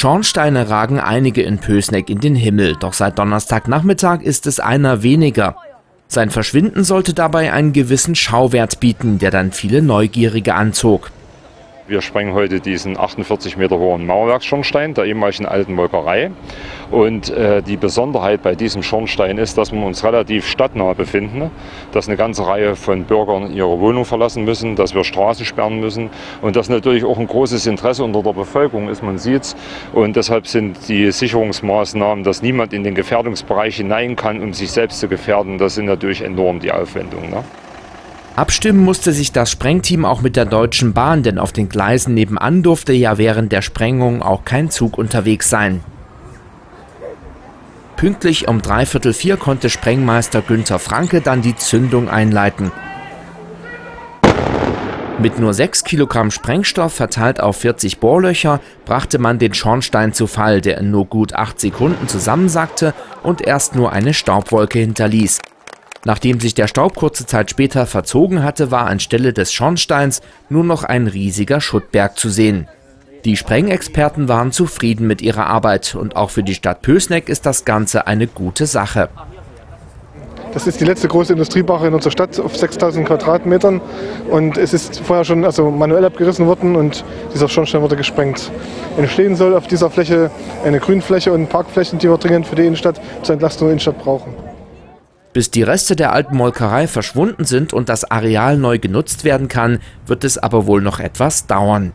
Schornsteine ragen einige in Pösneck in den Himmel, doch seit Donnerstagnachmittag ist es einer weniger. Sein Verschwinden sollte dabei einen gewissen Schauwert bieten, der dann viele Neugierige anzog. Wir sprengen heute diesen 48 Meter hohen Mauerwerksschornstein der ehemaligen alten Molkerei. Und äh, die Besonderheit bei diesem Schornstein ist, dass wir uns relativ stadtnah befinden, dass eine ganze Reihe von Bürgern ihre Wohnung verlassen müssen, dass wir Straßen sperren müssen und dass natürlich auch ein großes Interesse unter der Bevölkerung ist, man sieht es. Und deshalb sind die Sicherungsmaßnahmen, dass niemand in den Gefährdungsbereich hinein kann, um sich selbst zu gefährden, das sind natürlich enorm die Aufwendungen. Ne? Abstimmen musste sich das Sprengteam auch mit der Deutschen Bahn, denn auf den Gleisen nebenan durfte ja während der Sprengung auch kein Zug unterwegs sein. Pünktlich um dreiviertel vier konnte Sprengmeister Günther Franke dann die Zündung einleiten. Mit nur 6 Kilogramm Sprengstoff verteilt auf 40 Bohrlöcher brachte man den Schornstein zu Fall, der in nur gut 8 Sekunden zusammensackte und erst nur eine Staubwolke hinterließ. Nachdem sich der Staub kurze Zeit später verzogen hatte, war anstelle des Schornsteins nur noch ein riesiger Schuttberg zu sehen. Die Sprengexperten waren zufrieden mit ihrer Arbeit und auch für die Stadt Pösneck ist das Ganze eine gute Sache. Das ist die letzte große Industriebrache in unserer Stadt auf 6000 Quadratmetern und es ist vorher schon also manuell abgerissen worden und dieser Schornstein wurde gesprengt. Entstehen soll auf dieser Fläche eine Grünfläche und Parkflächen, die wir dringend für die Innenstadt zur Entlastung der Innenstadt brauchen. Bis die Reste der alten Molkerei verschwunden sind und das Areal neu genutzt werden kann, wird es aber wohl noch etwas dauern.